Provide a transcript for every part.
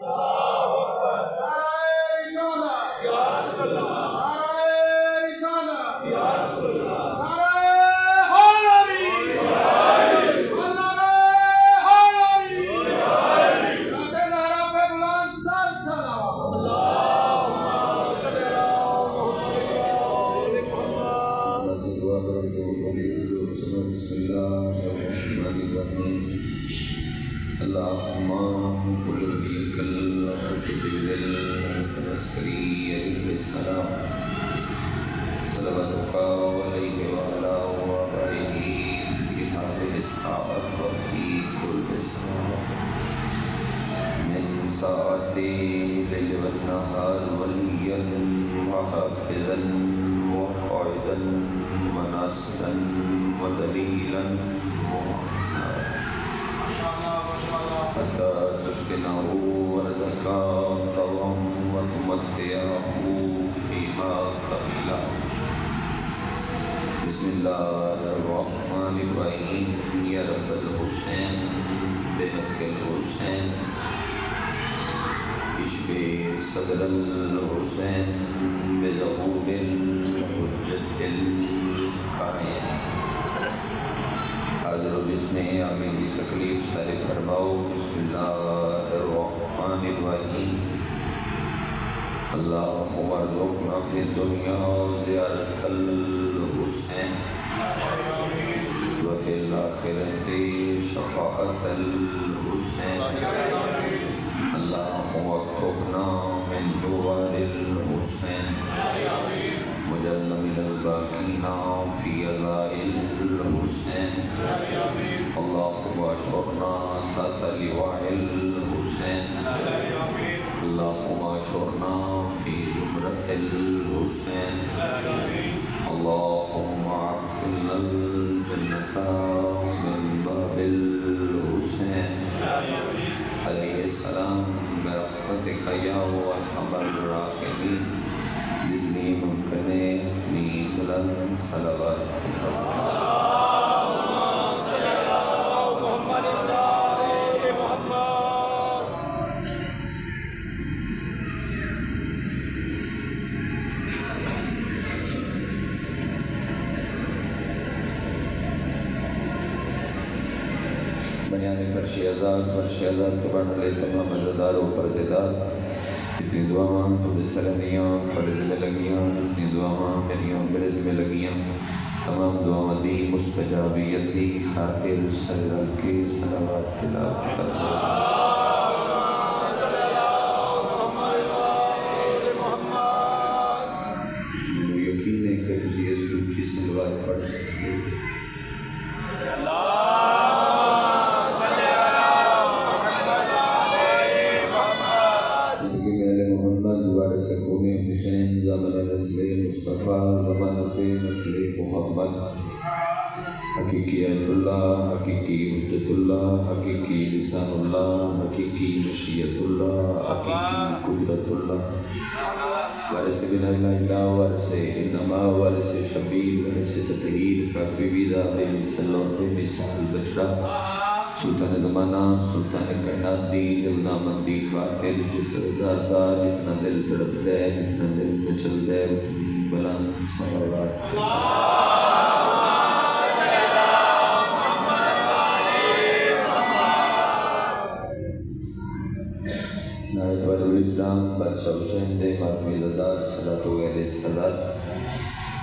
Lord. بسم الله الرحمن الرحيم يا رب الحسين بحق الحسين اشفي صدر الحسين بظهور الحجة القائم حاضر و جتنے آمین کی تکلیف سارے فرماؤ بسم اللہ الرحمن الرحیم اللہ اللہم ارزقنا فی الدنیا زیارت الحسین وفي الآخرة شفاعة الحسين اللهم اكتبنا من دوار الحسين وجل من الباكين في أذاء الحسين اللهم اشرنا تحت لواء الحسين اللهم اشرنا في زمرة الحسين الله السلام برحمتک یا ارحم الراحمین۔ جتنی ممکن ہے امید لن صلوات یعنی فرشی آزاد فرشی آزاد کے بڑھنے لے تمام مزدار و پردیدار۔ اتنی دعا ماں تو بسرنیاں فرض میں لگیاں اتنی دعا ماں میریاں برز میں لگیاں تمام دعا دی، مستجابیت دی، خاطر سرل کے صلوات تلاوت فرما محمد حقیقی عید اللہ حقیقی حجت اللہ حقیقی لسان اللہ حقیقی مشیت اللہ حقیقی قدرت اللہ وارث بن الہ وارث انما وارث شبیر وارث تطہیر کا بیویدہ مثال بچڑا سلطان زمانہ سلطان کائنات دی دلدامن دی خاطر جس دادا جتنا دل تڑپ دے جتنا دل مچل دے بلند صلوات ولو اجرام بادشاہ حسین دے ماتمی زدار صلاة و غیر صلاة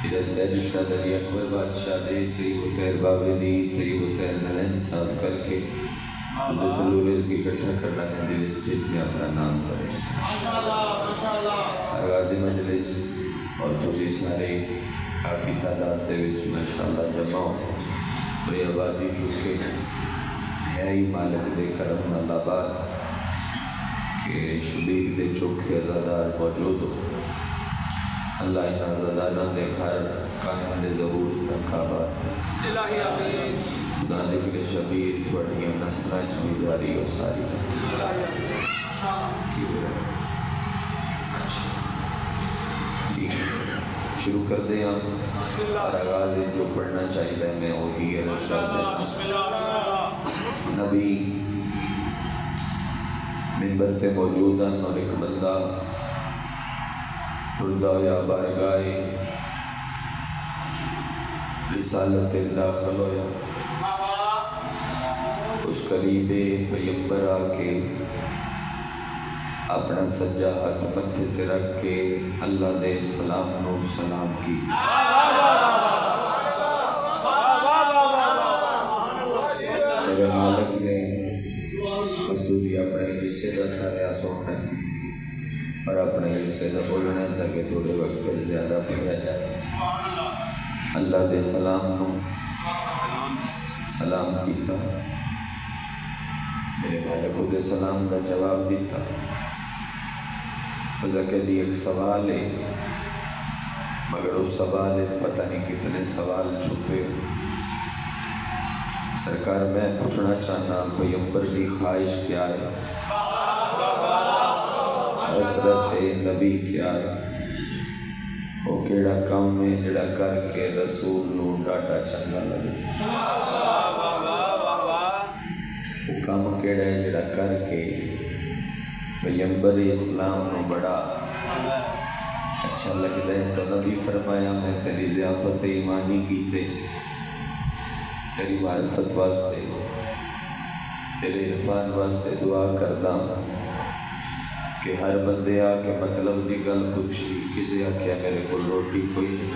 دست جشن علی اکبر بادشاہ دے تیب و تیر بابی دی تیب و تیر نلین صاف کر کے حضرت اللولیز کی کٹھا کرنا ہے دل اسٹیٹ میں اپنا نام کرے آغاز مجلس اور تجھے سارے کافی تعداد دے وچ ماشاءاللہ جمع ہو بڑی آبادی چکے ہیں ہے ہی مالک دے کرم اللہ بات کہ شبیر دے چوکھے ازادار موجود ہو اللہ ان ازادارہ دے گھر قائم دے ظہور تک آباد الہی آمین۔ خدا دے کہ شبیر بڑھیاں نسلہ بھی جاری ہو ساری۔ ہے؟ ٹھیک ہے۔ شروع کر دیں ہم۔ اور آغاز جو پڑھنا چاہیے میں وہی بسم اللہ نبی ممبر تے موجود ہیں اور ایک بندہ ٹردا ہوا باہر گائے رسالت داخل ہویا۔ اس قریب پیمبر آ کے اپنا سجا ہاتھ متھے رکھ کے اللہ دے سلام نو سلام کی۔ بولنا تھوڑے وقت زیادہ پڑھا جائے۔ اللہ دے سلام نو سلام کیتا۔ میرے مالک دے سلام کا جواب دیتا۔ ذکر دی ایک سوال ہے، مگر اس سوال ہے، پتہ نہیں کتنے سوال چھپے۔ سرکار، میں پوچھنا چاہنا پیمبر کی خواہش کیا ہے؟ حسرت نبی کیا ہے؟ وہ کیڑا کام ہے جڑا کر کے رسول نو ڈاٹا چنگا لگے۔ وہ کام کیڑا ہے جڑا کر کے پیمبر اسلام نو بڑا اچھا لگتا ہے۔ تو نبی فرمایا، میں تیری ضیافت ایمانی کیتے، تیری معرفت واسطے، تیرے عرفان واسطے دعا کردہ کہ ہر بندے آ کے مطلب دی گل پوچھی کسی آخیا میرے کو روٹی کوئی؟ نہیں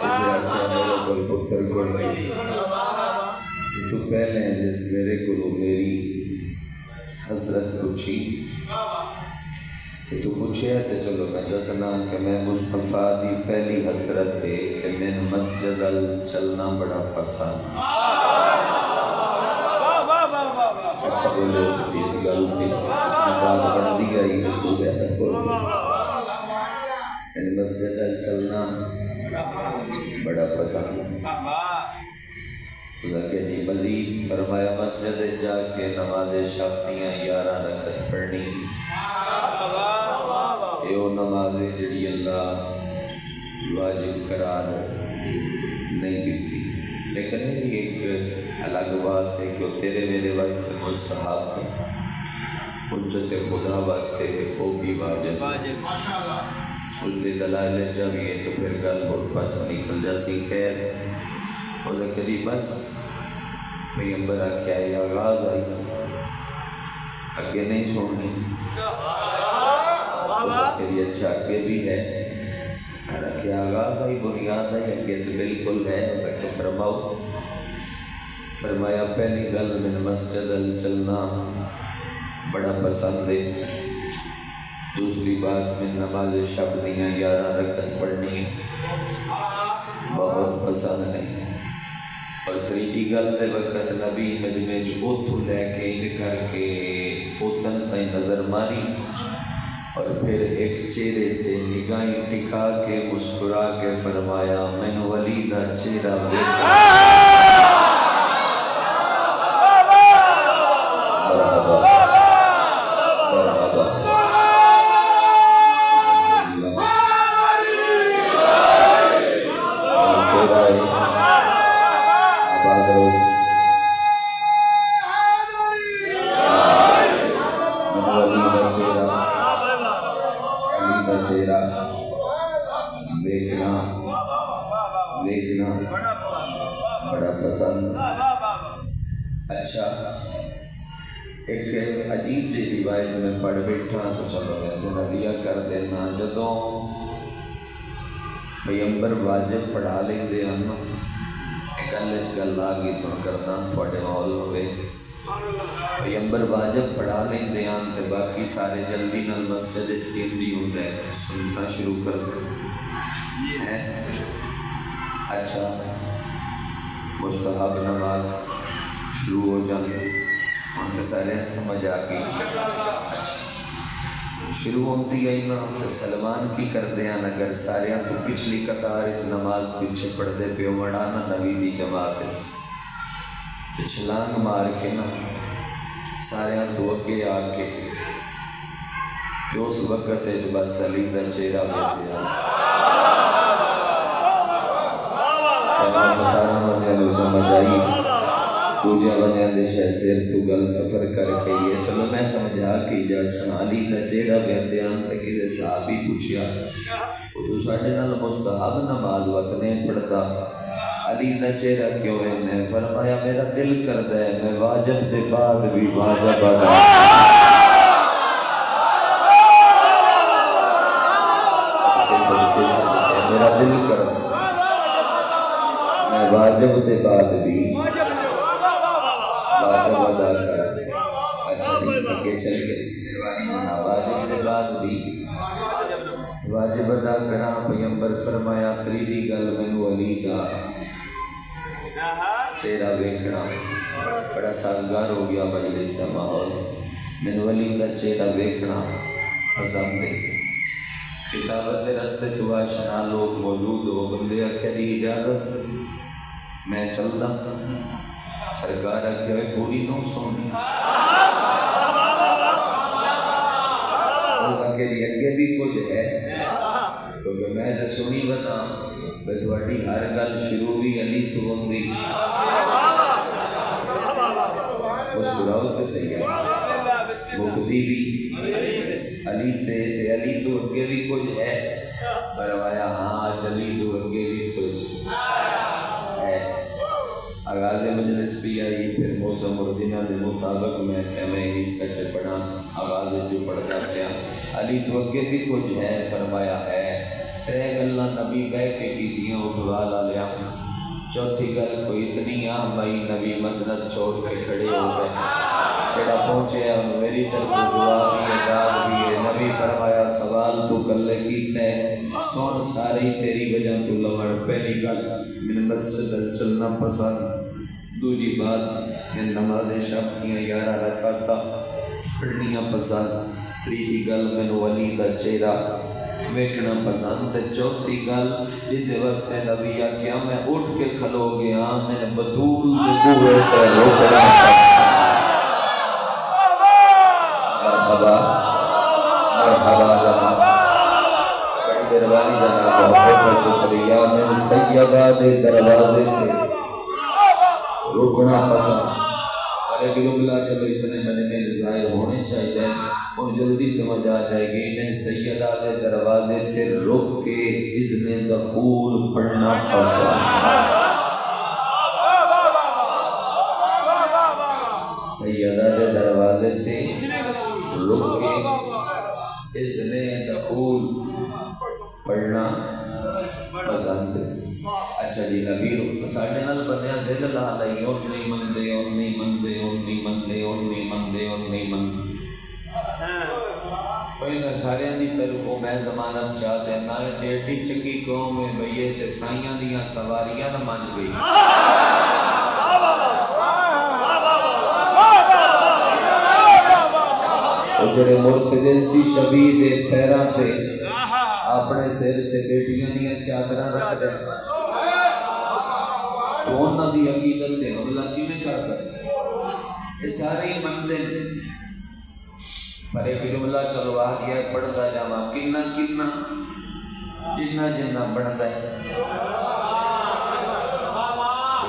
کسی آخیا میرے کو پتر کوئی؟ نہیں تو پہلے جس میرے کو میری حضرت پوچھی۔ تو پوچھے تو چلو میں دسنا کہ میں مصطفیٰ دی پہلی حسرت ہے کہ میں مسجد چلنا بڑا پسند۔ اچھا بولے تو فیس گل تھی بات بڑھ دی گئی اس کو زیادہ بول یعنی مسجد چلنا بڑا پسند ذکر جی مزید فرمایا مسجد جا کے نماز شاپیاں یارہ رکھت پڑھنی یہ وہ نماز جڑی اللہ۔ واجب قرار نہیں دیتی لیکن یہ ایک الگ باس ہے کہ وہ تیرے میرے واسطے مستحب ہے؟ حجت خدا واسطے وہ بھی واجب اس نے دلائل جب یہ تو پھر گل بہت پاس نکل جاسی خیر۔ اور ذکری بس پیغمبر آکھیا یہ آغاز آئی۔ اگے نہیں سننی۔ ذکری اچھا اگے بھی ہے۔ رکھے آغاز آئی بنیاد ہے اگے تو بالکل ہے ذکر فرماؤ۔ فرمایا، پہلی گل من مسجد چلنا بڑا پسند ہے۔ دوسری بات میں نماز شب دیاں یارہ رکعت پڑھنی بہت پسند ہے۔ اور تریٹی گل دے وقت نبی مجمع جو اتھو لے کے ان کر کے اتن تائیں نظر ماری۔ اور پھر ایک چہرے تے نگاہیں ٹکا کے مسکرا کے فرمایا میں ولی دا چہرہ دیکھا مرحبا دیکھنا بڑا پسند۔ اچھا ایک عجیب جی روایت میں پڑھ بیٹھا تو چلو میں ذرا دیا کر دینا۔ جدوں پیمبر واجب پڑھا لیں دے ہم گل گل آ گئی تو کرنا تھوڑے ماحول ہوئے۔ پیمبر واجب پڑھا لیں دے ہم تے باقی سارے جلدی نال مسجد ہندی ہوتا ہے۔ سنتا شروع کر دو۔ اچھا مستحب نماز شروع ہو جانے ہم تو سارے سمجھ آ اچھا۔ گئی شروع ہوتی ہے نا تو سلمان کی کرتے ہیں اگر سارے تو پچھلی قطار وچ نماز پیچھے پڑھتے پیو مڑانا نبی دی جماعت تو چھلانگ مار کے نا، سارے تو اگے آ کے۔ کہ اس وقت ہے بس علی دا چہرہ بیٹھے آ ستارہ منے لو سمجھ آئی دوجا وجہ دے شاہ سیر تو گل سفر کر کے یہ چلو میں سمجھا کہ جاسن علی دا چہرہ بیندیان تے کسے صحابی پوچھیا وہ تو ساڈے نال مستحب نماز وطنے پڑھتا علی دا چہرہ کیوں ہے نے فرمایا میرا دل کردا ہے میں واجب دے بعد بھی واجب ادا واجب دے بعد بھی واجب ادا کر دے۔ اچھا جی آگے چل کے۔ واجب دے بعد بھی واجب ادا کرا پیغمبر فرمایا تریری گل مینو علی دا۔ چہرہ ویکھنا۔ بڑا سازگار ہو گیا مجلس کا ماحول۔ مینو علی دا چہرہ ویکھنا پسند ہے۔ کتابت دے رستے تو آشنا لوگ موجود ہو۔ بندے آخر دی اجازت میں چلتا سرکار آخیا ہوئے پوری نو سونی کہ اگے بھی کچھ ہے۔ کیونکہ میں تو سنی بتا میں تھوڑی ہر گل شروع بھی علی تو ہوندی اس بلاؤ تو صحیح ہے۔ مکدی بھی۔ علی تے علی تو اگے بھی کچھ ہے۔ فرمایا ہاں علی تو اگے بھی آغاز مجلس بھی آئی، پھر موسم اور دنہ دے مطابق میں کہ میں ہی سچ پڑھا آغاز جو پڑھتا پیا۔ علی تو اگے بھی کچھ ہے فرمایا ہے، ترے گلا نبی بہ کے کیتیاں اٹھوا لا لیا۔ چوتھی گل کوئی اتنی آ بھائی، نبی مسند چھوڑ کے کھڑے ہو گئے۔ جڑا پہنچے ہیں میری طرف دعا بھی ہے داد بھی ہے نبی فرمایا، سوال تو کلے کیتا ہے سون ساری تیری وجہ تو لوڑ پہلی گل من مسجد چلنا پسند۔ دوجی بات، میں نماز شب کیاں یارہ رکھاتا پڑھنیاں پسند۔ تریجی گل میں ولی دا چہرہ ویکھنا پسند۔ تے چوتھی گل جن واسطے نبی آکھیا، میں اٹھ کے کھلو گیا میں بطول دے بوئے تے روکنا پسند۔ مرحبا. مرحبا جناب. بڑی مہربانی جناب. بہت بہت شکریہ. میں سیدہ دے دروازے تے رکنا پسند اور ایک جملہ چلو اتنے بڑے میں ظاہر ہونے چاہیے اور جلدی سمجھ آ جائے گی. میں سیدہ دے دروازے تے رک کے اذن دخول پڑھنا پسند نبی رو ساڈے نال بندیاں زد لا لئی اور نہیں مندے اور نہیں مندے اور نہیں مندے اور نہیں مندے اور نہیں مندے کوئی نہ سارے دی طرفوں میں زمانہ چاہ دینا ہے۔ ڈیڑھی چنگی قوم ہے بھئی تے سائیاں دیاں سواریاں نہ مان گئی۔ اور جڑے مرتجز دی شبی دے پیراں تے اپنے سر تے بیٹیاں دیاں چادراں رکھ دے تو انہاں دی عقیدت تے حملہ کیویں کر سکتے یہ سارے ہی مندے پر ایک جملہ چلوا گیا پڑھتا جاواں کنا کنا جنہ جنہ بنتا ہے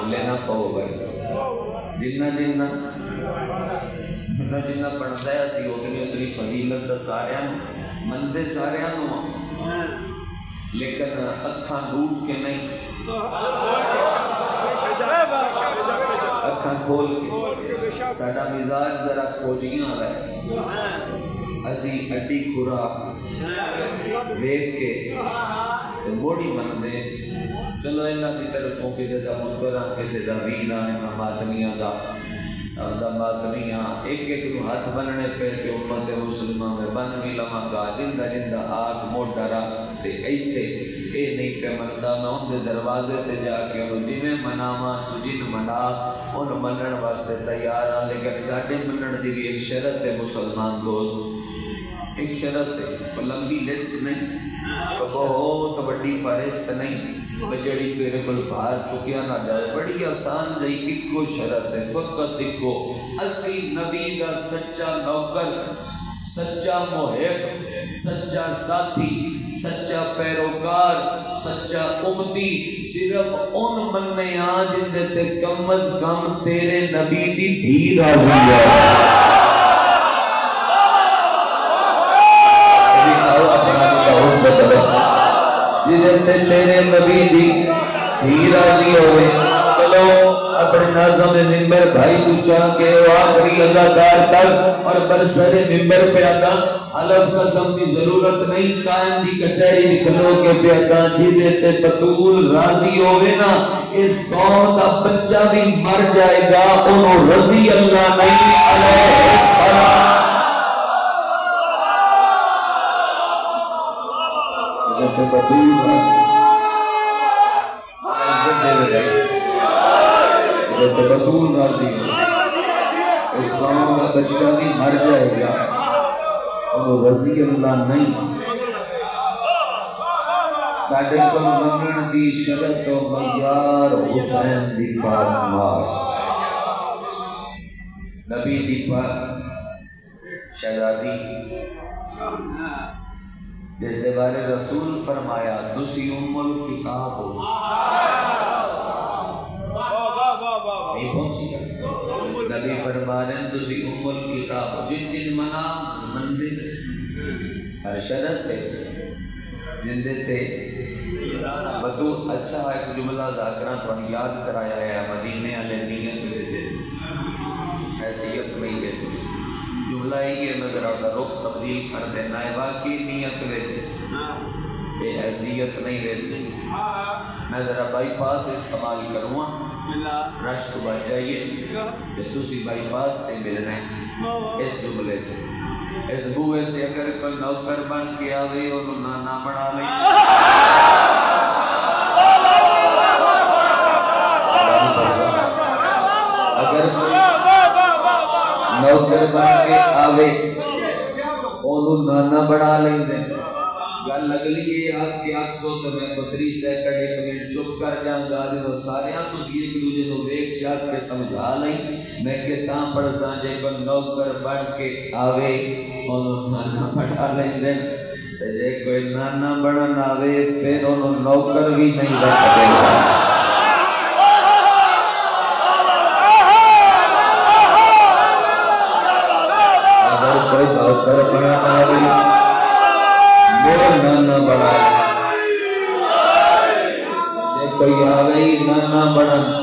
لینا پاؤ بھائی جنہ جنہ جنہ جنہ بنتا ہے اسی اتنی اتنی فضیلت دا سارے مندے سارے لیکن اکھاں ڈوٹ کے نہیں اکھاں کھول کے ساڈا مزاج ذرا کھوجیاں رہے اسی اڈی کھرا ویک کے تے موڑی بندے، چلو انہاں دی طرفوں کسے دا مترا کسے دا وینا انہاں ماتمیاں دا سادہ ماتمیاں ایک ایک نو ہاتھ بننے پہ تے امت مسلمہ میں بن بھی لما گا جندہ جندہ آگ موٹا رکھ تے ایتھے اے نہیں پہ مندہ میں ان دے دروازے تے جا کے انہوں جنہیں مناما تو جن منا ان منن واسطے تیار ہیں لیکن ساڑھے منن دی بھی ایک شرط ہے مسلمان دوست۔ ایک شرط ہے، لمبی لسٹ نہیں بہت بڑی فہرست نہیں۔ بجڑی تیرے کل باہر چکیا نہ جائے، بڑی آسان جائی ایک کو شرط ہے، فقط ایک کو اسی نبی دا سچا نوکر، سچا محب، سچا ساتھی، سچا پیروکار، سچا امتی، صرف ان مننے آ جن تے کم از کم تیرے نبی دی دھی راضی ہے۔ نبی دی دھی راضی ہوئے۔ چلو، اپنے ناظم ممبر بھائی تو چاہ کے آخری ازادار تک اور برسر ممبر پیادا حلف قسم کی ضرورت نہیں، قائم دی کچھری نکلو کے پیادا جیدے تے بطول راضی ہوئے نا، اس قوم دا بچہ بھی مر جائے گا، انہوں رضی اللہ نہیں، علیہ السلام۔ جیدے تے بطول راضی۔ عزت دے رہے حضرت بطول راضی ہے اس قوم کا بچہ بھی مر جائے گا اور وہ رضی اللہ نہیں ساڈے کو منگن دی شرط و معیار حسین دی پاک مار نبی دی پاک شہزادی جس کے بارے رسول فرمایا تسی ام الکتاب ہو۔ نہیں پہنچی گا نبی فرمانے تسی ام الکتاب جن دن منا مندے ارشدت تے جن دے تے۔ بدو اچھا ایک جملہ ذاکرہ تو یاد کرایا ہے مدینے والے نیت دے دے۔ حیثیت نہیں دے جملہ ہی ہے میں ذرا رخ تبدیل کر دینا ہے واقعی نیت دے دے۔ یہ حیثیت نہیں دیتے میں ذرا بائی پاس استعمال کروں رش تو بچ جائیے۔ کہ تسی بائی پاس تے ملنا ہے۔ اس جملے تے۔ اس بوئے تے اگر کوئی نوکر بن کے آوے انہوں نانا بنا لیں اگر نوکر بن کے آوے انہوں نانا بنا لیں دے گل اگلی یہ آگ کے آگ سو تو میں پتری سیکنڈ ایک منٹ چپ کر جاؤں گا جو سارے ہاں تسی ایک دوجے نو ویک چاک کے سمجھا لیں۔ میں کہ تاں پڑھ سانجے کو نوکر بن کے آوے۔ انہوں نانا بنا لیں دے تے جے کوئی نانا بڑھن آوے، پھر انہوں نوکر بھی نہیں رکھ دے گل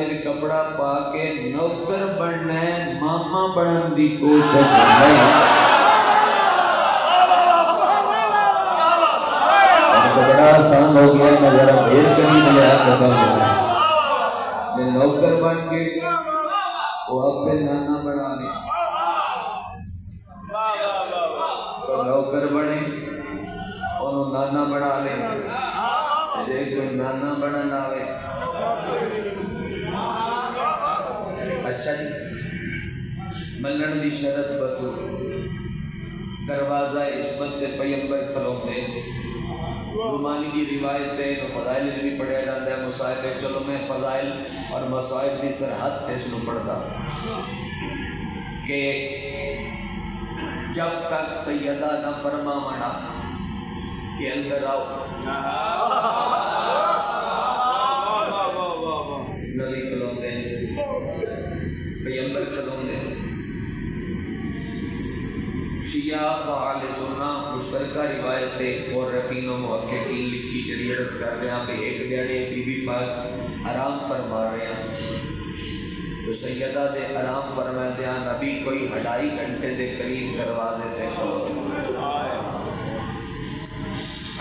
وچ کپڑا پا کے نوکر بننا ماما بنن دی کوشش۔ نہیں نوکر بن کے وہ اپنے نانا بنا لے۔ تو نوکر بنے، انہوں نانا بنا لے۔ جے کوئی نانا بنن آوے اچھا جی ملن دی شرط بتو۔ دروازہ عصمت تے پیمبر کھلوتے۔ رومانی کی روایت ہے تو فضائل بھی پڑھیا جاتا ہے، مصائب ہے۔ چلو میں فضائل اور مصائب کی سرحد تے اس نو پڑھتا کہ جب تک سیدہ نہ فرما منا کہ اندر آؤ۔ نبی کلوندے پیمبر کلوندے شیعہ مشترکہ روایت اور رفین و محققین لکھی جڑی عرض کر رہے ہیں۔ کہ ایک دیڑے بی بی پاک آرام فرما رہے ہیں۔ تو سیدہ دے آرام فرما دیا نبی کوئی ہڈائی گھنٹے دے قریب دروازے تے کھلو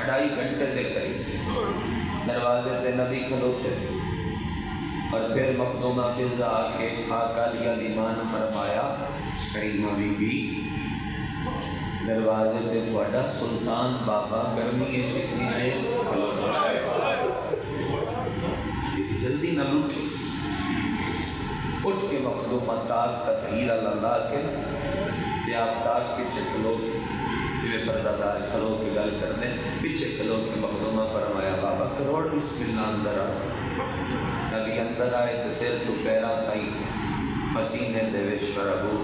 ہڈائی گھنٹے دے قریب دروازے تے نبی کھلوتے اور پھر مخدومہ فضا آ کے آقا علی علیمان فرمایا کریمہ بی بی دروازے تے تھوڑا سلطان بابا گرمی ہے جتنی دیر جلدی نہ رکے اٹھ کے مخدومہ تاک تطہیر اللہ کے تے آپ تاک پیچھے کھلو کے جویں پردہ دار کھلو کے گل کر دیں پیچھے کھلو کے مخدومہ فرمایا، بابا کروڑ بسم اللہ اندر آ۔ نبی اندر آئے تے سر تو پیرا تائی پسینے دے وچ شربو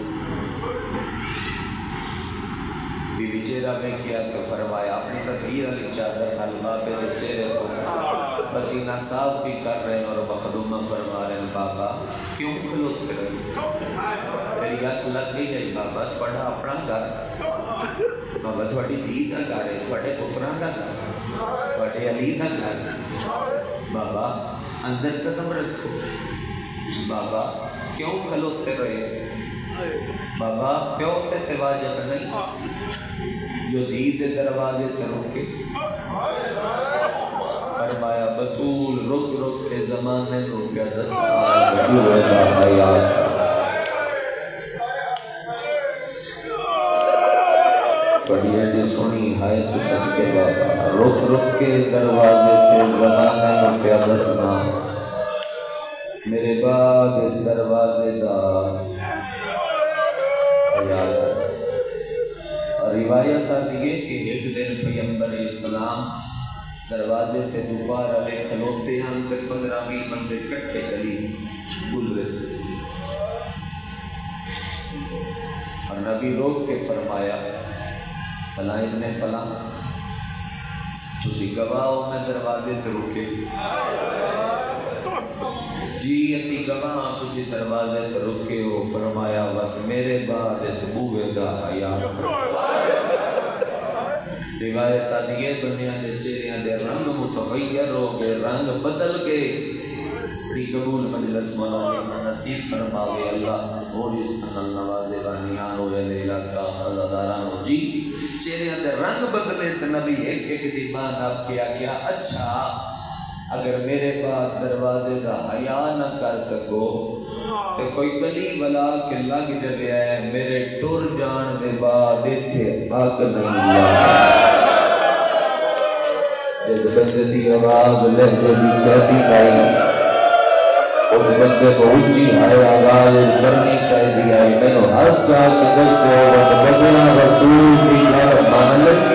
بی بی چہرہ میں کیا کہ فرمایا اپنی تطہیر علی چادر نال بابے دے چہرے کو پسینہ صاف بھی کر رہے ہیں اور مخدومہ فرما رہے ہیں، بابا، کیوں کھلوتے رہے میری آنکھ لگ گئی ہے، بابا، تھوڑا اپنا گھر۔ بابا، تھوڑی دھی کا گھر ہے تھوڑے پترا کا گھر۔ تھوڑے علی کا گھر۔ بابا، اندر قدم رکھو۔ بابا، کیوں کھلوتے رہے بابا پیو تے تے واجب نہیں؟ جو دھی دے دروازے تے روکے۔ فرمایا، بطول رک رک کے زمانے نو پیا دستا جو دا حیات بڑی ایڈی سونی ہائے تو سب کے بابا رک رک کے دروازے تے زمانے نو پیا دسنا میرے بعد اس دروازے دا حیات روایت آتی ہے کہ ایک دن پیغمبر اسلام دروازے تے دوبارہ لے کھلوتے ہیں تے پندرہ بھی بندے کٹھے گلی گزرے۔ اور نبی روک کے فرمایا، فلاں ابن فلاں، تسی گواہو میں دروازے تے رکے۔ جی اسی گواہ تسی دروازے تے رکے ہو؟ فرمایا، وقت میرے بعد اس بوئے دا حیا۔ روایت آدھی دنیا دے چہریاں دے رنگ متغیر ہو گئے رنگ بدل گئے بڑی قبول مجلس مولانا نصیب فرماوے اللہ۔ اور اس تنل نوازے بانیان ہوئے لیلہ کا حضاداران ہو جی چہریاں دے رنگ بدلے تو نبی ایک ایک دیمان آپ کیا کیا اچھا اگر میرے بعد دروازے دا حیا نہ کر سکو، تو کوئی گلی بلا کے لگ جلے ہے میرے ٹور جان دے بعد ایتھے اگ نہیں لایا جس بندے دی آواز لہجے دی کہتی گئی اس بندے کو اونچی ہے آواز کرنی چاہیے۔ ہے میں ہر چاہ کے دسو بدلا رسول کی گھر مان لگی۔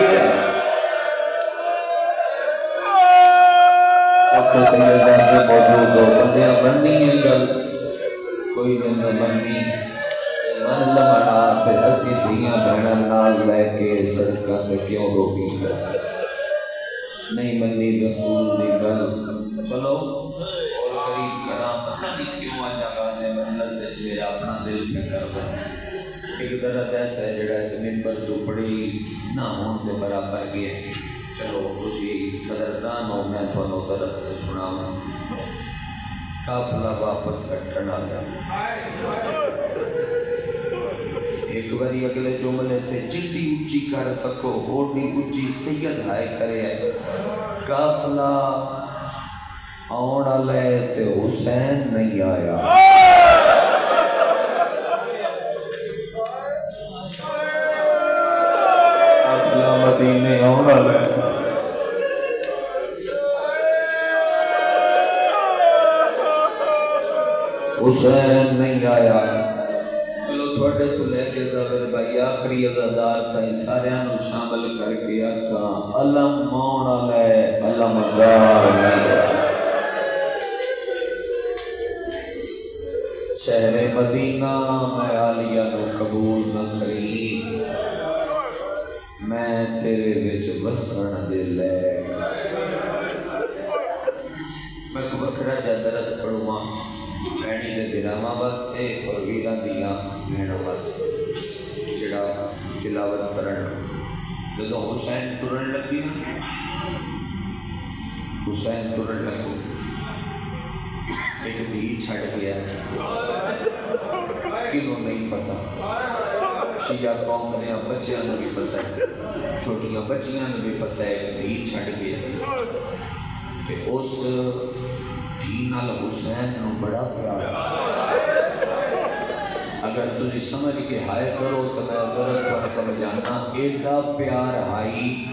ہے اب سیدہ کے موجود ہو بندے مننی ہے گل۔ کوئی نے نہ من لمڑا تے اسی دیاں بہناں نال لے کے سڑکاں تے کیوں روکی نہیں مننی رسول دی گل۔ چلو، اور قریب کرا پتہ نہیں کیوں آج آغاز مجلس سے میرا اپنا دل پہ کر دیں ایک درد ایسا ہے جڑا اس ممبر تو بڑی نہ ہون دے برابر گئے چلو، اسی قدردان ہو میں تھانوں درد سے سناواں قافلہ واپس کٹن آ گیا ایک باری اگلے جملے تے جلدی اچھی کر سکو ہوڈی اچھی سید ہائے کرے۔ ہے قافلہ آن والے تے حسین نہیں آیا۔ قافلہ مدینے آن والے حسین ٹرن لگو ایک دھی چھڑ گیا۔ کنوں نہیں پتا؟ شیعہ قوم نے بچیاں نو بھی پتا ہے۔ چھوٹیاں بچیاں نو بھی پتا ہے ایک دھی چھڑ گیا۔ کہ اس دین ال حسین نو بڑا پیار۔ اگر تجھے سمجھ کے ہائے کرو تو میں غلط پر سمجھانا ایڈا پیار ہائی۔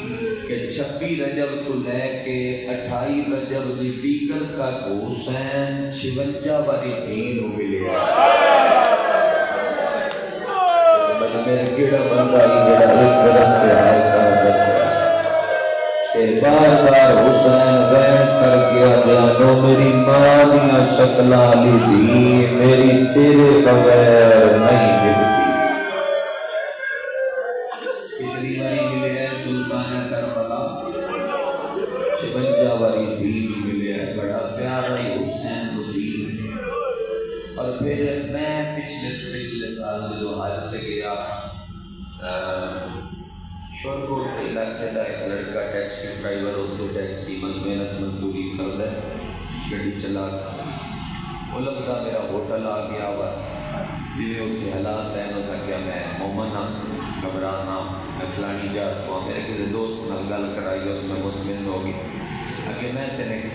کہ چھبی رجب کو لے کے اٹھائی رجب دی بیگر تک حسین چھونجا باری دین ہو ملے۔ میرے کیڑا بندہ ہی جڑا اس درد پہ آئے کر سکتا۔ اے بار بار حسین بین کر گیا جانو میری ماں دیا شکلہ لی دی، میری تیرے بغیر نہیں۔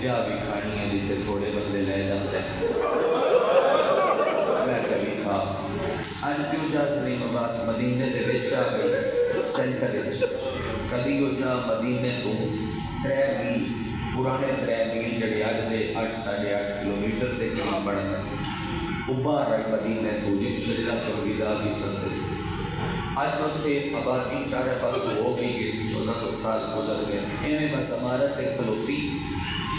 جا بھی کھانی ہے جیتے تھوڑے بندے لے جاتے ہیں۔ میں کبھی کھا۔ اج کیوں جا سری بس مدینے دے وچ آ گئی۔ سینٹر وچ۔ کلی ہو جا مدینے تو ترے میل، پرانے ترے میل جڑے اج دے اٹھ ساڑھے 8 کلومیٹر دے قریب بڑھن او باہر آئی مدینے تو جی شریرہ تو ودا بھی سکتے اج اتنے آبادی چارے پاس ہو گئی ہے چودہ سو سال گزر گئے ایویں بس عمارت ایک کھلوتی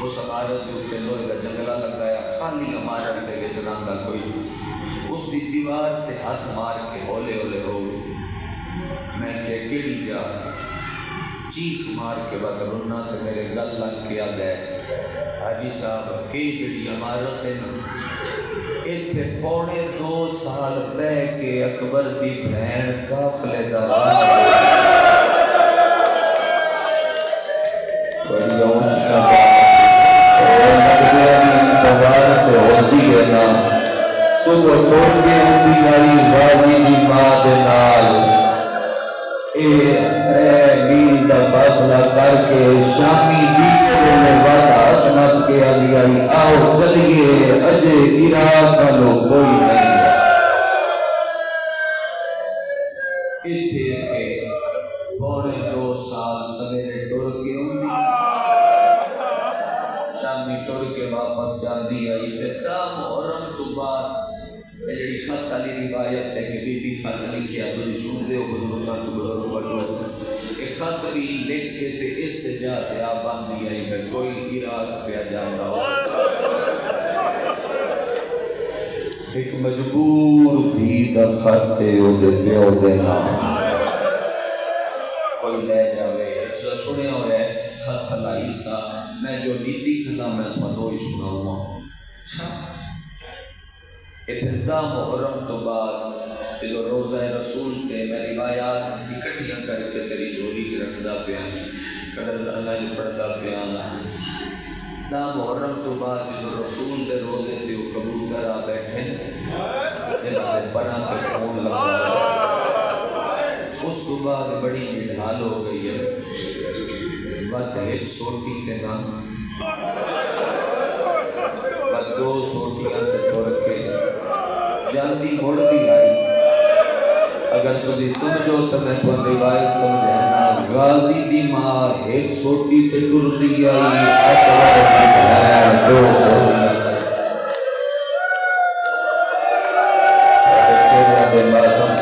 اس عمارت کے اوپر لوہے کا جنگلہ لگایا خالی عمارت پہ ویچنا کا کوئی۔ اس کی دیوار پہ ہاتھ مار کے ہولے ہولے ہو۔ گئے میں کہ کیڑی جا، چیخ مار کے بعد رونا تو میرے گل لگ کے آ گئے۔ حاجی صاحب یہ جڑی عمارت ہے نا اتنے پونے دو سال بہ کے اکبر کی بھین قافلے دار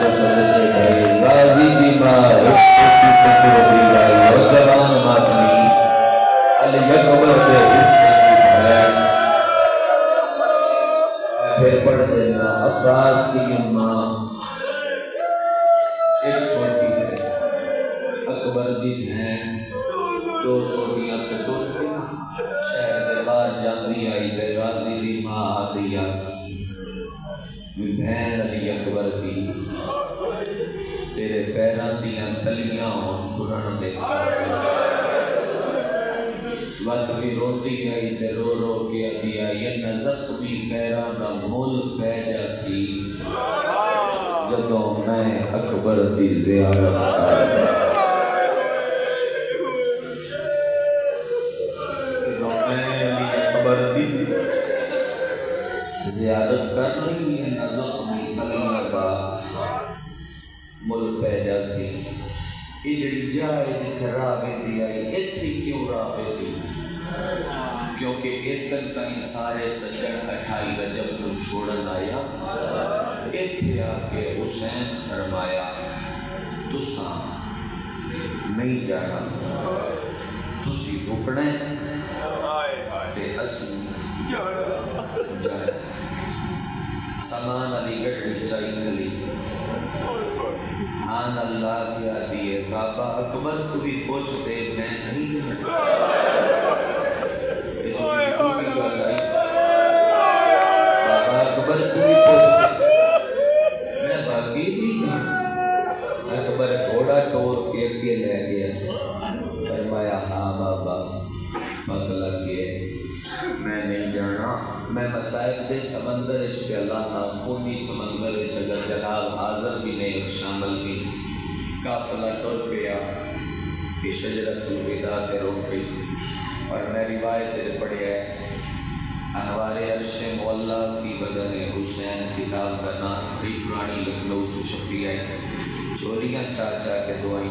presence. اکبر گھوڑا ٹور کے اگے لے گیا فرمایا ہاں بابا پک لگ گئے میں نہیں جانا میں مسائل دے سمندر اچ پہ اللہ ناخونی سمندر اگر جناب حاضر بھی نہیں شامل بھی قافلہ ٹر پیا کہ شجرت الوداع تے روک گئی اور میں روایت پڑھیا ہے انوار عرش مولا فی بدن حسین کتاب کا نام بڑی پرانی لکھنؤ تو چھپی ہے۔ چوریاں چاہ چاہ کے دعائیں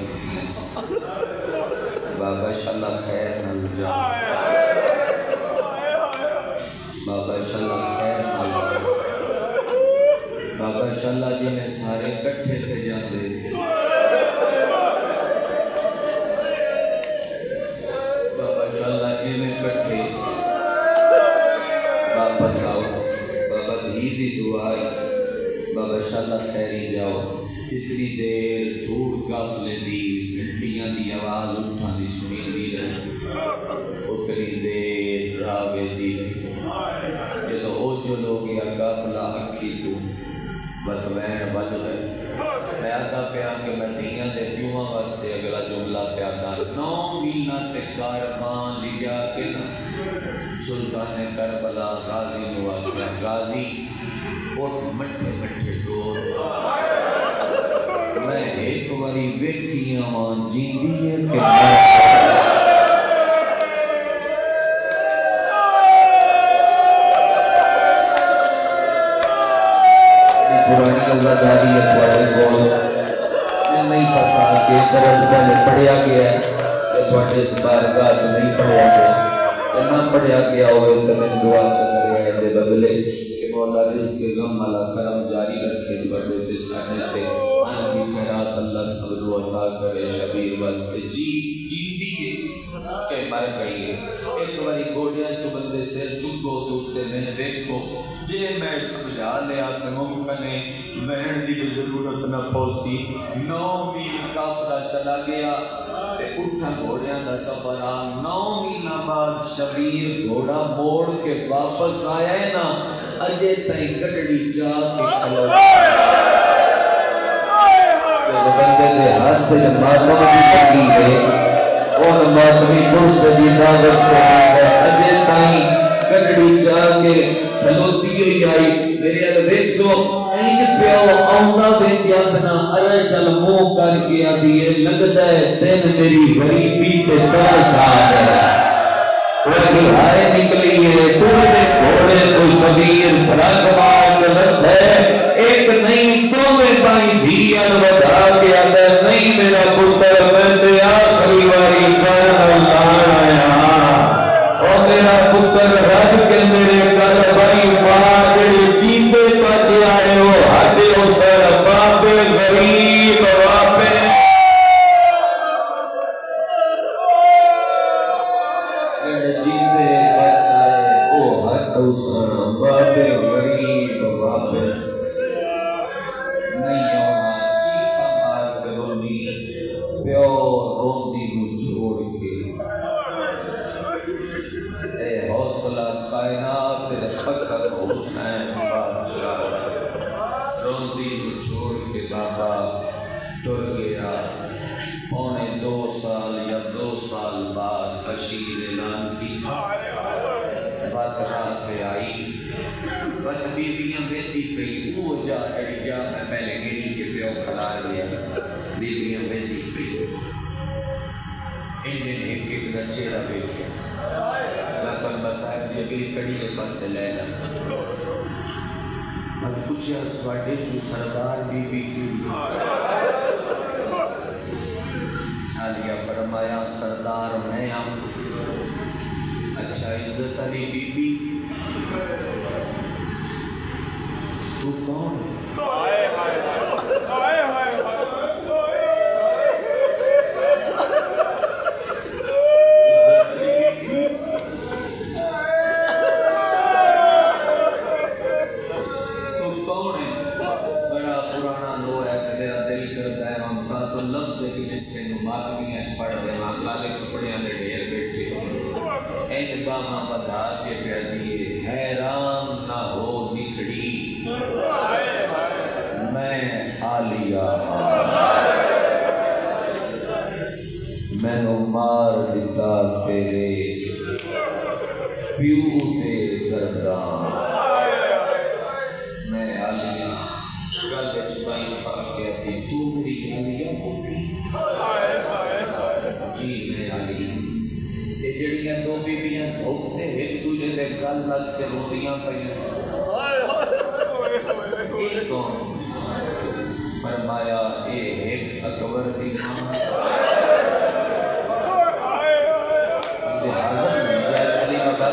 بابا شاء اللہ خیر نہ جاؤ سلطان کربلا، غازی نواقع غازی اٹھ مٹھے مٹھے ڈور میں ایک واری ویکھیاں وان جیندی ہے کہ میں پرانی ازاداری ہے تھوڑے کول میں نہیں پتا کہ درد پہلے پڑھیا گیا ہے کہ تھوڑے اس بارگاہ چ نہیں پڑھیا گیا۔ کہ نہ پڑھیا گیا ہوئے تو میں دعا چکر ہے، دے بدلے۔ کہ مولا رزق غم والا کرم جاری رکھے تھوڑے تے سانے تے۔ ان بھی خیرات، اللہ سب دو عطا کرے، شبیر واسطے جی جی دیئے کہ مر گئی ہے۔ ایک باری گوڑیاں چو بندے سر چکو دوتے میں نے دیکھو۔ جے میں سمجھا لیا کہ ممکن ہے وین دی ضرورت نہ پوسی۔ نو میل کافرہ چلا گیا۔ اٹھا گھوڑیاں دا سفر آ، نو میل بعد شبیر گھوڑا موڑ کے واپس آیا ہے نا، اجے تائیں گڈڑی جا کے کھلو۔ بندے دے ہاتھ سے ماتم بھی پکی ہے اور ماتمی تو سجی دعوت کو ہے۔ اجے تائیں گڈڑی جا کے کھلوتی ہوئی آئی میرے ال ویکسو این پیو آوندا ویکیا سنا عرش ال منہ کر کے ابھی یہ لگدا ہے دن میری غریبی تے ترس آ گیا کوئی ہائے نکلی ہے تو نے گھوڑے کو شبیر دھڑک مار غلط ہے ایک نہیں تو میں پائی دھیان بتا کے اندر نہیں اور میرا پتر رب کے میرے گھر بھائی، ماں جڑے جیندے بچے آئے ہو، ہٹے ہو سر باپے غریب۔ مسائل دی اگلی کڑی پاس سے لے لیں مت پوچھے اس واڈے جو سردار بی بی کی فرمایا، سردار میں ہم اچھا عزت علی بی بی یہ دو بیبیاں دھوکتے ایک دوجے دے گل لگ کے روٹیاں پئیاں ایک فرمایا اے ایک اکبر دی ماں۔ بندے حاضر نہیں جائے سلیم اکبر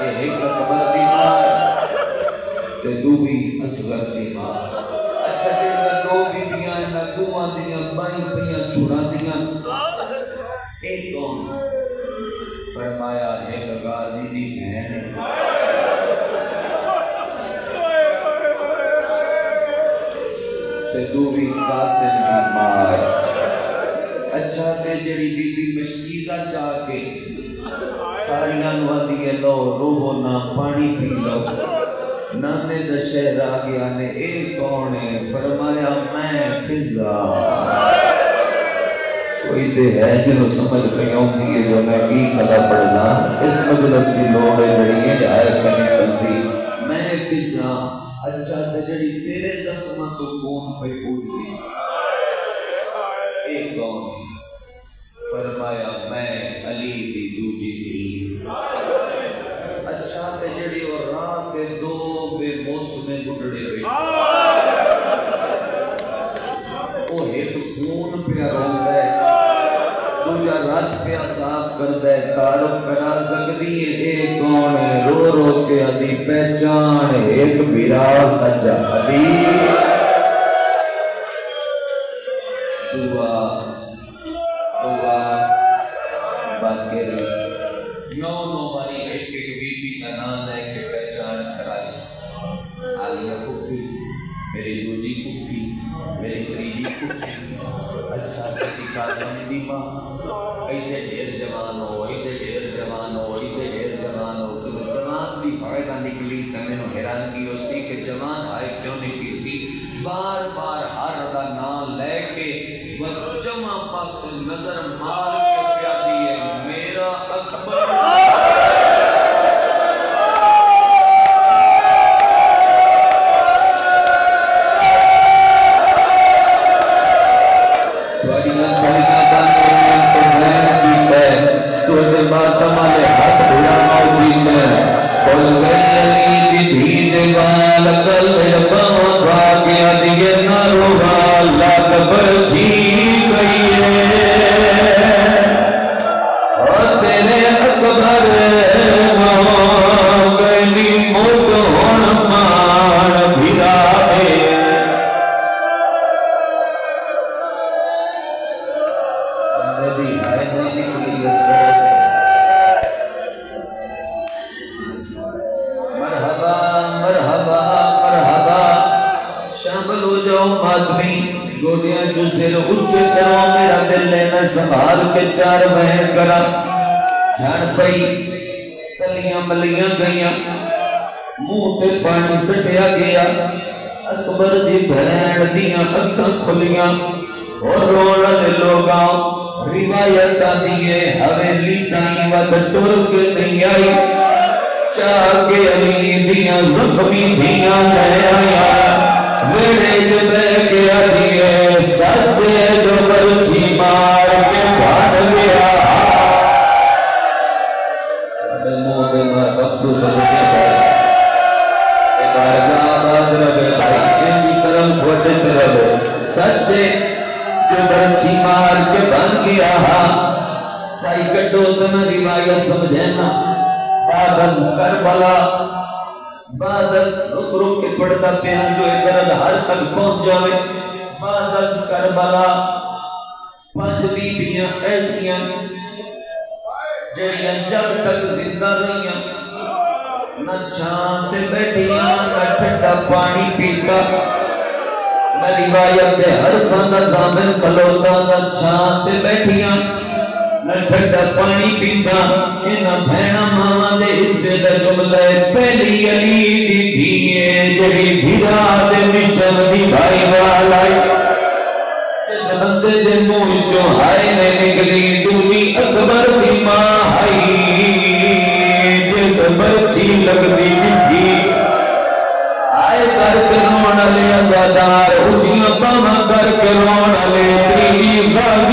اے دی ماں تے دووی اصغر دی ماں۔ اچھا دو بیبیاں انہاں دوواں دیاں بائی پئیاں چھڑا دیاں اچھا جڑی بی بی مشکیزہ چاہ کے ساریاں نو آدھی ہے، لو روو نہ پانی پی لو۔ نانے دا شہر آ نے، اے کون ہے؟ فرمایا، میں فضا۔ کوئی تے ہے جنہوں سمجھ پہ ہوندی ہے جو میں کی کلا پڑھنا۔ اس مجلس کی لوڑ ہے جڑی ہے جائے کنی کلدی میں فضا۔ اچھا تے جڑی تیرے زخمہ تو کون پہ پوچھ گئی اے کون ہے؟ نو باری ایک ایک بی بی کا نام لے کے پہچان کرائی آلیا کپی میری دوجی کپی میری تریجی کپی اچھا کسی قاسم دی ماں۔ ایدے ڈھیر جوان ہو ایدے ڈھیر جوان ہو ایدے ڈھیر جوان ہو۔ کسی جوان دی فائدہ نکلی، تو میں نے حیران کی اس کی کہ جوان آئے کیوں نکلی؟ تھی بار علی دیاں زخمی دیاں لے آیا۔ ویڑے جو بے گیا دیئے سچے جو برچی مار کے بھاگ گیا۔ منہ میں میں بکرو سمجھے بھائی اے بارگاہ آباد رہے بھائی ان کرم کھوٹے رہے سچے جو برچی مار کے بن گیا۔ سائی کٹو تمہیں روایت سمجھے نا۔ بعد از کربلا پڑھتا پیا جو درد ہر تک پہنچ جاوے بعد از کربلا پانچ بیبیاں ایسیاں جڑیاں جب تک زندہ رہیاں نہ چاند بیٹھیاں نہ ٹھنڈا پانی پیتا نہ روایت دے حرفاں دا زامن کھلوتا نہ چاند بیٹھیاں نہ ٹھنڈا پانی پیتا انہاں بھیڑا ماما دے حصے دا جملہ پہلی علی دی دھیے، جڑی بھیرا دے مشن دی بھائی والائی جس بندے دے منہ چوں ہائے نے نکلی دنی اکبر دی ماں ہائی۔ جس بچی لگتی مٹھی۔ آئے کر کے رونا لے ازادار اچھیاں باما کر کے رونا لے تریبی غازی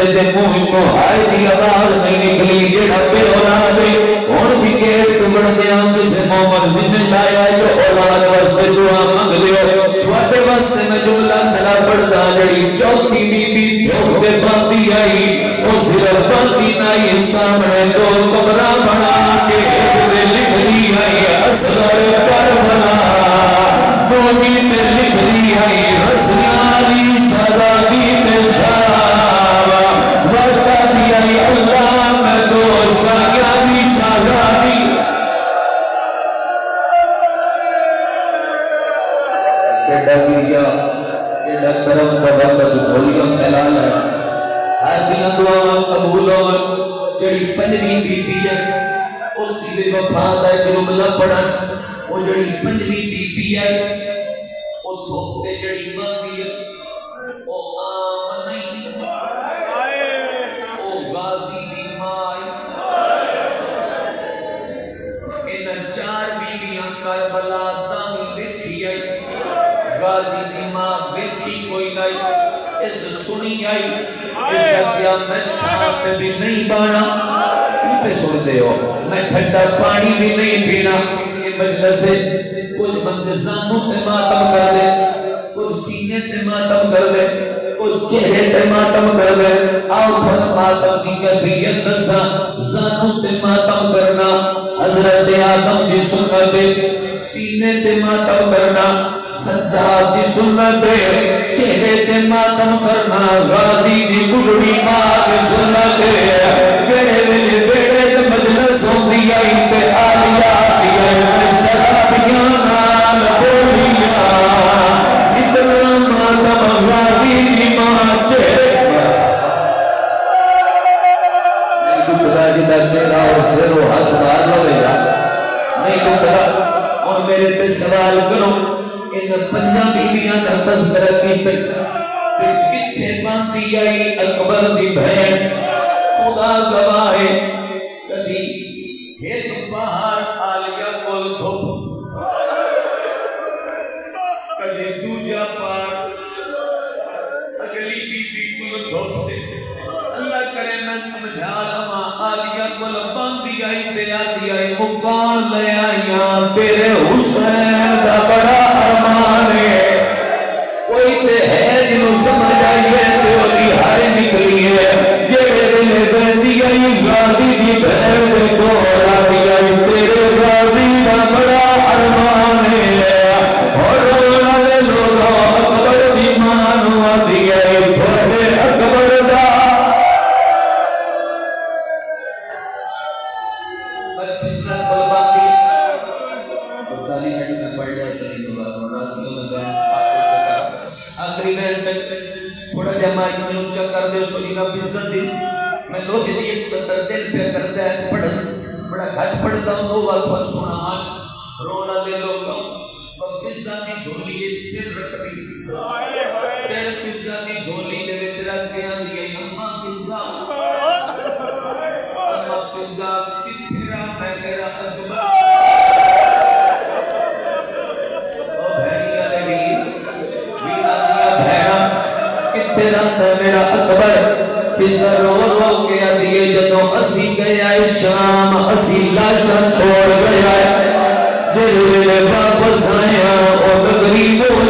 جس دے منہ چوں ہائے دی آواز نہیں نکلی جڑا بے اولاد ہے ہن بھی گیٹ ٹمڑ دیاں کسے مومن ذمہ لایا جو اولاد واسطے دعا منگ لیو تواڈے واسطے میں جملہ تلا پڑھدا جڑی چوتھی بی بی دھوپ تے باندھی آئی او صرف باندھی نہیں سامنے دو کمرہ بنا کے تے لکھ دی آئی اصغر کربلا پنجویں بی بی ہے۔ اس دی بے وفا دا جملہ پڑھن او جڑی پنجویں بی بی ہے او دھوپ تے جڑی ہے عام نہیں غازی دی ماں ان چار بیویاں کربلا ویکھی غازی دی ماں ویکھی کوئی نہیں۔ اس سنی آئی اس کیا میں چھاپ بھی نہیں بانا کیوں پہ سن دے ہو میں ٹھنڈا پانی بھی نہیں پینا یہ مجلس سے کچھ بندے زاموں تے ماتم کر دے کچھ سینے تے ماتم کر دے کچھ چہرے تے ماتم کر دے آؤ پھر ماتم کی کفیت نسا زانوں تے ماتم کرنا حضرت آدم دی سنت سینے تے ماتم کرنا سجاد دی سنت چہرے تے ماتم کرنا غازی دی گڑڑی ماں دی سنت جڑے ویلے بیڑے تے مجلس ہوندی آئی تے آلیا دی آئی میں شرابیاں نال بولیاں اتنا ماتم غازی دی ماں چہرے نہیں دکھتا جدا جی چہرہ اور سر و ہاتھ مار لو یا نہیں دکھتا اور میرے تے سوال کرو۔ ان پنجا بیویاں کا تذکرہ کیتے تے کتھے باندھی آئی اکبر دی بہن۔ خدا گواہ کدی ایک باہر آلیا کول دھوپ۔ کدی دوجا پار اگلی بی بی کول دھوپ دے۔ اللہ کرے میں سمجھا لما آلیا کول باندھی آئی تے آدھی آئی مکان لے آئیاں۔ تیرے حسین دا بڑا بہن دے آئی تیرے غازی آج رونا لوگوں فضا دی جھولی یہ سر رکھ دی۔ سر فضا دی جھولی دے وچ رکھ کے آندی ہے اما فضا اما فضا کتھے رہا ہے میرا اکبر؟ او میرا اکبر؟ فضا رو رو کے آدھیے جدوں اسی گیا شام، اسی لاشا چھوڑ گیا جلوے بابس آیا اور غریبوں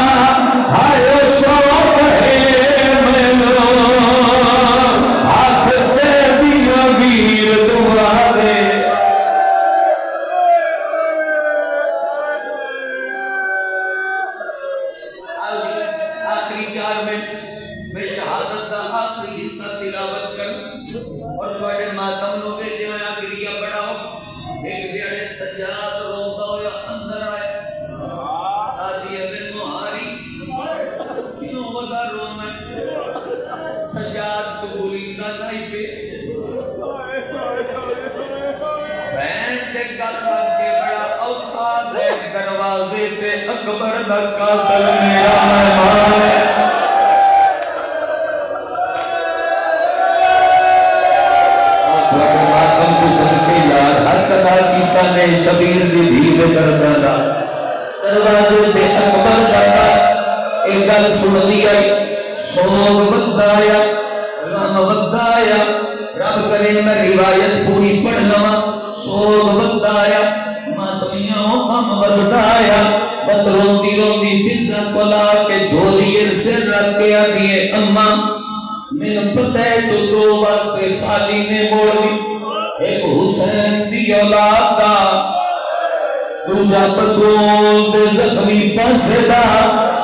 تجھا پکوند زخمی پنسے دا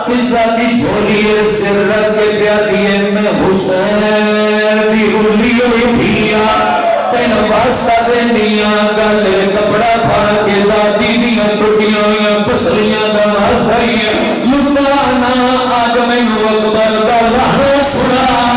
فضا کی چھوڑی ہے، سر رکھ کے پیا دیئے میں حسین بھی رولی ہوئی بھیا تین باستہ دینیاں گلے کپڑا پھا کے دا دینیاں پرکیاں یا پسریاں دا ماز دائیاں لکھانا آج میں نو اکبر دا لہر سنا۔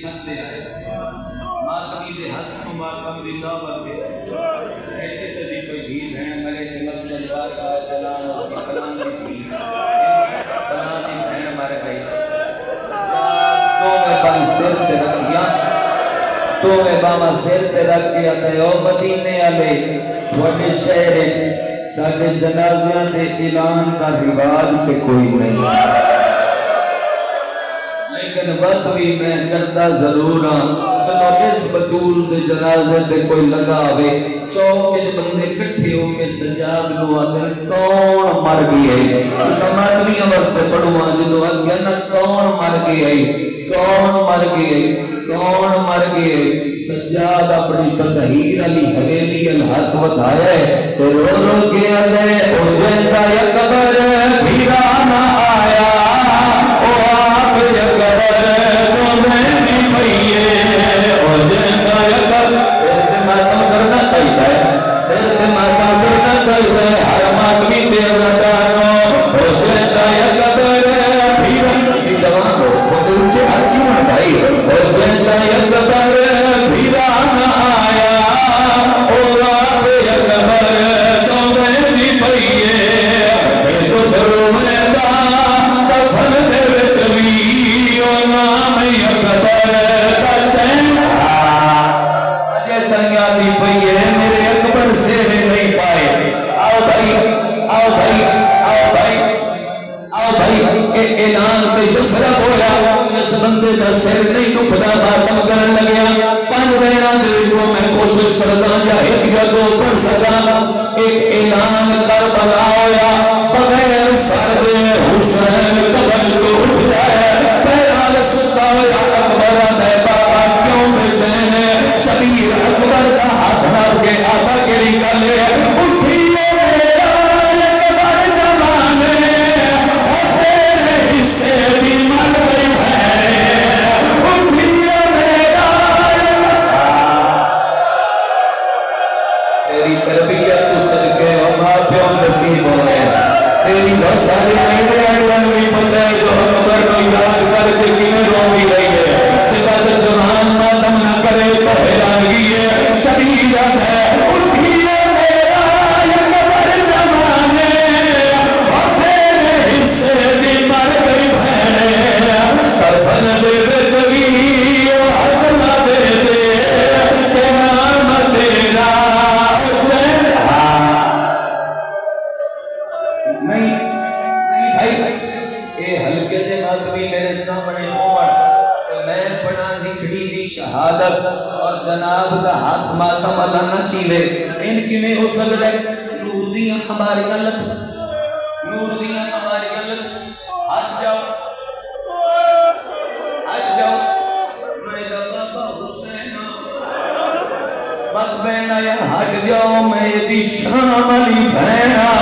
چھت سے آئے۔ ماتمی دے حق کو ماتم دی دعوت دے۔ کہتے سے بھی کوئی بھین مرے کہ مسجد بار کا چلان اور کی کلام دی تھی فلان دی بھین مرے بھائی۔ تو میں بھائی سر پہ رکھ گیا۔ تو میں بھائی سر پہ رکھ گیا میں او مدینے علی تھوڑے شہر سارے جنازیاں دے اعلان کا رواج تے کوئی نہیں۔ لیکن وقت بھی میں کرتا ضرور ہاں۔ چلو اس بطول دے جنازے دے کوئی لگا ہوئے۔ چوک کے بندے کٹھے ہو کے سجاد لو اگر کون مر گیا ہے؟ سمات بھی واسطے پڑھوا جدو اگے نا کون مر گیا ہے؟ کون مر گیا ہے؟ کون مر گئے سجاد اپنی تطہیر علی حویلی الحق بتایا ہے۔ تو رو رو کے اندے اوجہ تا یا قبر بھی رانا کرنا چاہیے۔ جے دا سر نہیں دا کم کرن لگیا۔ پنج بہنا دے جو میں کوشش ایک پڑھ سکا ایک اعلان کر بلاؤ دی شام